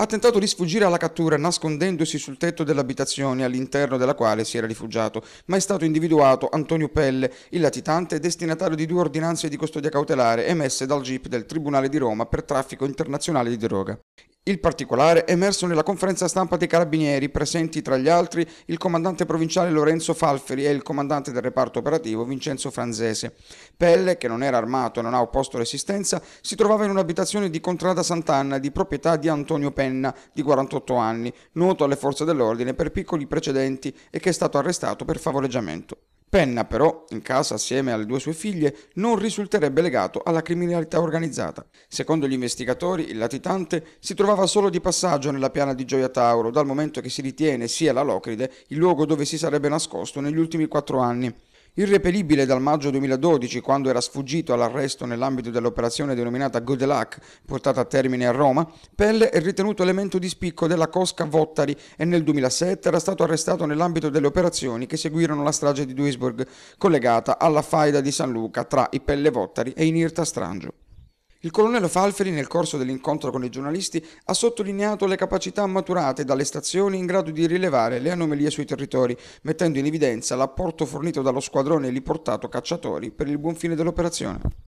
ha tentato di sfuggire alla cattura nascondendosi sul tetto dell'abitazione all'interno della quale si era rifugiato, ma è stato individuato Antonio Pelle, il latitante destinatario di due ordinanze di custodia cautelare emesse dal GIP del Tribunale di Roma per traffico internazionale di droga. Il particolare è emerso nella conferenza stampa dei carabinieri, presenti tra gli altri il comandante provinciale Lorenzo Falferi e il comandante del reparto operativo Vincenzo Franzese. Pelle, che non era armato e non ha opposto resistenza, si trovava in un'abitazione di Contrada Sant'Anna di proprietà di Antonio Penna, di 48 anni, noto alle forze dell'ordine per piccoli precedenti e che è stato arrestato per favoreggiamento. Penna però, in casa assieme alle due sue figlie, non risulterebbe legato alla criminalità organizzata. Secondo gli investigatori, il latitante si trovava solo di passaggio nella piana di Gioia Tauro, dal momento che si ritiene sia la Locride il luogo dove si sarebbe nascosto negli ultimi quattro anni. Irrepelibile dal maggio 2012, quando era sfuggito all'arresto nell'ambito dell'operazione denominata Good Luck, portata a termine a Roma, Pelle è ritenuto elemento di spicco della Cosca Vottari e nel 2007 era stato arrestato nell'ambito delle operazioni che seguirono la strage di Duisburg, collegata alla faida di San Luca tra i Pelle Vottari e i Nirta Strangio. Il colonnello Falferi, nel corso dell'incontro con i giornalisti, ha sottolineato le capacità maturate dalle stazioni in grado di rilevare le anomalie sui territori, mettendo in evidenza l'apporto fornito dallo squadrone liportato cacciatori per il buon fine dell'operazione.